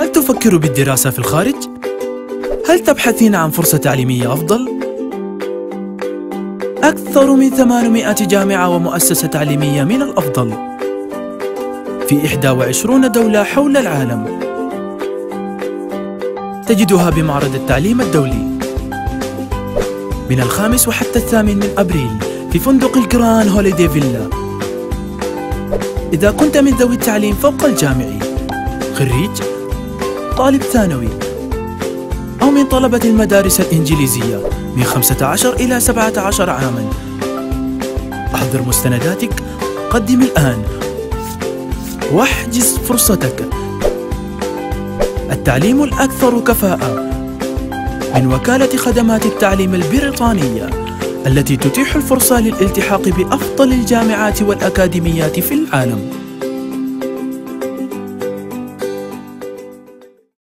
هل تفكر بالدراسة في الخارج؟ هل تبحثين عن فرصة تعليمية أفضل؟ أكثر من 800 جامعة ومؤسسة تعليمية من الأفضل. في 21 دولة حول العالم. تجدها بمعرض التعليم الدولي. من الخامس وحتى الثامن من أبريل في فندق الجران هوليدي فيلا. إذا كنت من ذوي التعليم فوق الجامعي. خريج طالب ثانوي أو من طلبة المدارس الإنجليزية من 15 إلى 17 عاماً. أحضر مستنداتك. قدم الآن. واحجز فرصتك. التعليم الأكثر كفاءة. من وكالة خدمات التعليم البريطانية التي تتيح الفرصة للالتحاق بأفضل الجامعات والأكاديميات في العالم.